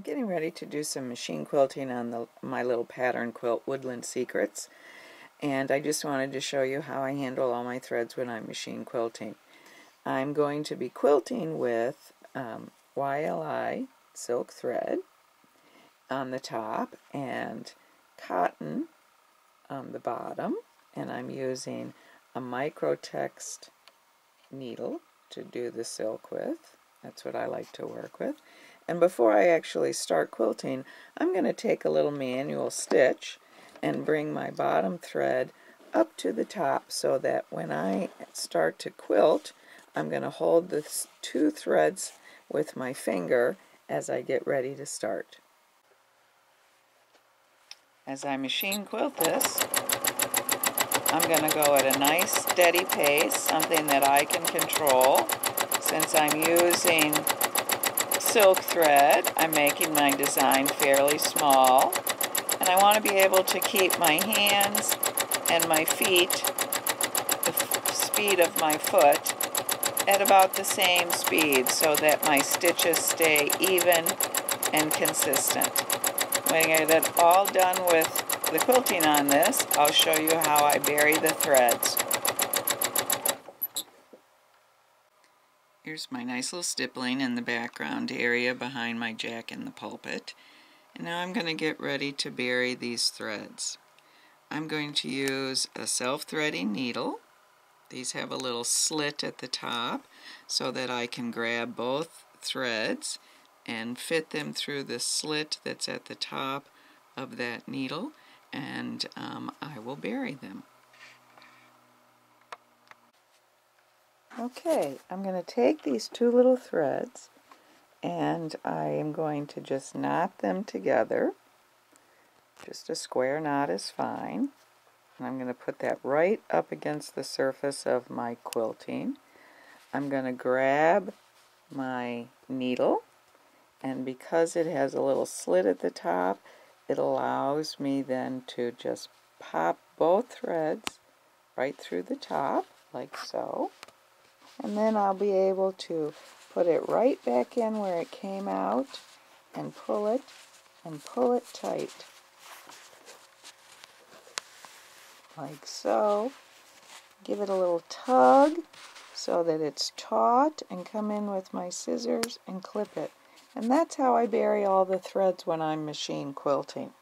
I'm getting ready to do some machine quilting on the, my little pattern quilt, Woodland Secrets. And I just wanted to show you how I handle all my threads when I'm machine quilting. I'm going to be quilting with um, YLI silk thread on the top and cotton on the bottom. And I'm using a Microtex needle to do the silk with. That's what I like to work with. And before I actually start quilting, I'm going to take a little manual stitch and bring my bottom thread up to the top so that when I start to quilt, I'm going to hold the two threads with my finger as I get ready to start. As I machine quilt this, I'm going to go at a nice steady pace, something that I can control since I'm using silk thread. I'm making my design fairly small. And I want to be able to keep my hands and my feet, the speed of my foot, at about the same speed so that my stitches stay even and consistent. When I get it all done with the quilting on this, I'll show you how I bury the threads. Here's my nice little stippling in the background area behind my jack in the pulpit. And now I'm going to get ready to bury these threads. I'm going to use a self-threading needle. These have a little slit at the top so that I can grab both threads and fit them through the slit that's at the top of that needle and um, I will bury them. Okay, I'm going to take these two little threads and I am going to just knot them together. Just a square knot is fine. And I'm going to put that right up against the surface of my quilting. I'm going to grab my needle and because it has a little slit at the top, it allows me then to just pop both threads right through the top like so and then I'll be able to put it right back in where it came out and pull it and pull it tight. Like so. Give it a little tug so that it's taut and come in with my scissors and clip it. And that's how I bury all the threads when I'm machine quilting